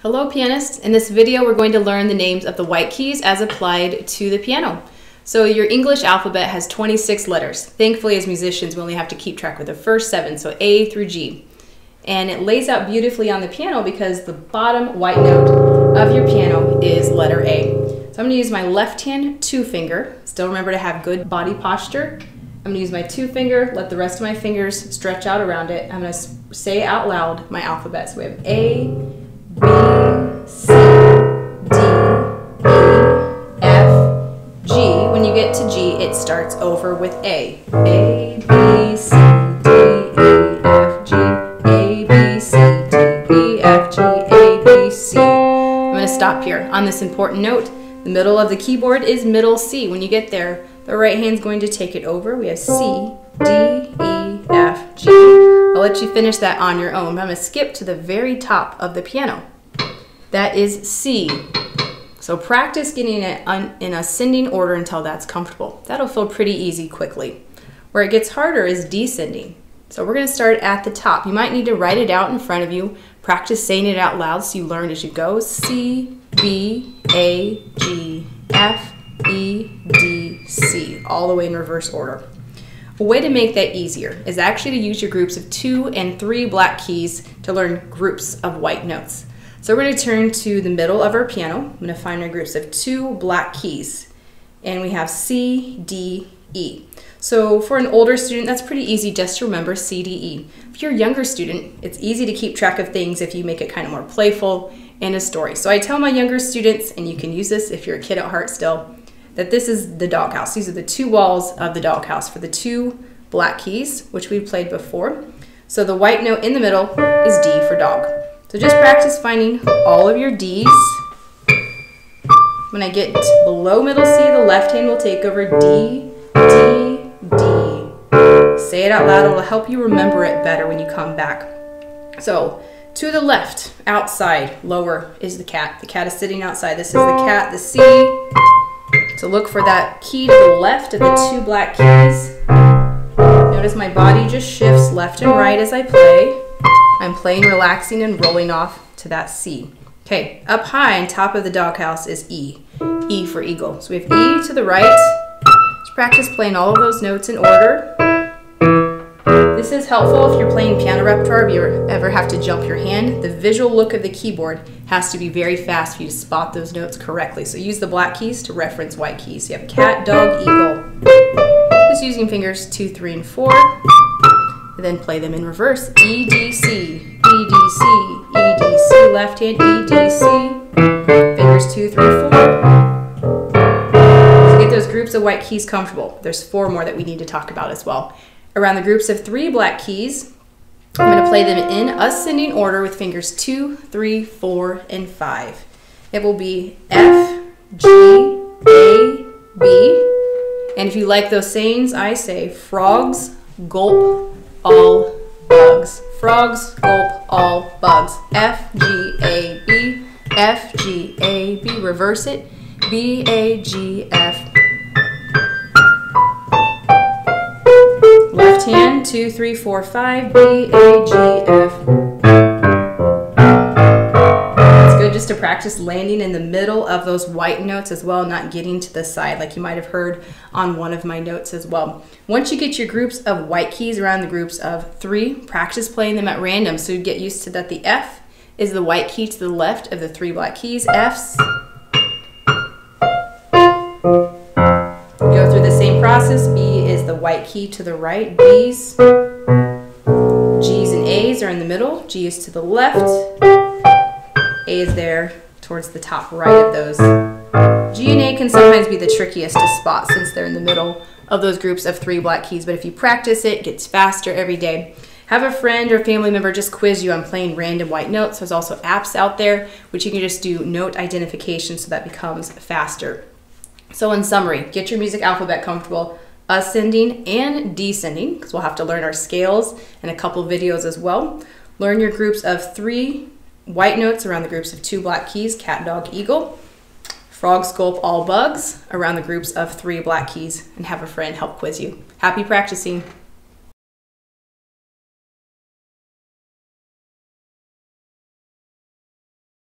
Hello pianists! In this video we're going to learn the names of the white keys as applied to the piano. So your English alphabet has 26 letters. Thankfully as musicians we only have to keep track with the first seven, so A through G. And it lays out beautifully on the piano because the bottom white note of your piano is letter A. So I'm going to use my left hand two finger. Still remember to have good body posture. I'm going to use my two finger, let the rest of my fingers stretch out around it. I'm going to say out loud my alphabet. So we have A, get to G, it starts over with A. A, B, C, D, E, F, G. A, B, C, D, E, F, G, A, B, C. I'm going to stop here. On this important note, the middle of the keyboard is middle C. When you get there, the right hand's going to take it over. We have C, D, E, F, G. I'll let you finish that on your own. I'm going to skip to the very top of the piano. That is C. So practice getting it in ascending order until that's comfortable. That'll feel pretty easy quickly. Where it gets harder is descending. So we're going to start at the top. You might need to write it out in front of you. Practice saying it out loud so you learn as you go. C, B, A, G, F, E, D, C, all the way in reverse order. A way to make that easier is actually to use your groups of two and three black keys to learn groups of white notes. So we're going to turn to the middle of our piano. I'm going to find our groups of two black keys. And we have C, D, E. So for an older student, that's pretty easy just to remember C, D, E. If you're a younger student, it's easy to keep track of things if you make it kind of more playful and a story. So I tell my younger students, and you can use this if you're a kid at heart still, that this is the doghouse. These are the two walls of the doghouse for the two black keys, which we played before. So the white note in the middle is D for dog. So just practice finding all of your D's. When I get below middle C, the left hand will take over D, D, D. Say it out loud, it'll help you remember it better when you come back. So to the left, outside, lower is the cat. The cat is sitting outside. This is the cat, the C, so look for that key to the left of the two black keys. Notice my body just shifts left and right as I play. I'm playing, relaxing, and rolling off to that C. Okay, up high on top of the doghouse is E. E for eagle. So we have E to the right. Let's practice playing all of those notes in order. This is helpful if you're playing piano repertoire, if you ever have to jump your hand. The visual look of the keyboard has to be very fast for you to spot those notes correctly. So use the black keys to reference white keys. You have cat, dog, eagle. Just using fingers two, three, and four. And then play them in reverse. E, D, C, left hand, E, D, C. Fingers two, three, four. So get those groups of white keys comfortable. There's four more that we need to talk about as well around the groups of three black keys. I'm to play them in ascending order with fingers two, three, four, and five. It will be F, G, A, B. And if you like those sayings, I say frogs gulp all bugs. Frogs gulp all bugs. F, G, A, B. F, G, A, B. Reverse it. B, A, G, F, Left hand, two, three, four, five, B, A, G, F. just to practice landing in the middle of those white notes as well, not getting to the side like you might have heard on one of my notes as well. Once you get your groups of white keys around the groups of three, practice playing them at random so you get used to that the F is the white key to the left of the three black keys, Fs. Go through the same process, B is the white key to the right. B's, G's and A's are in the middle. G is to the left. A is there towards the top right of those. G and A can sometimes be the trickiest to spot since they're in the middle of those groups of three black keys. But if you practice it, it gets faster every day. Have a friend or family member just quiz you on playing random white notes. There's also apps out there which you can just do note identification so that becomes faster. So in summary, get your music alphabet comfortable ascending and descending, because we'll have to learn our scales in a couple videos as well. Learn your groups of three white notes around the groups of two black keys, cat, dog, eagle. Frog, sculp, all bugs around the groups of three black keys, and have a friend help quiz you. Happy practicing.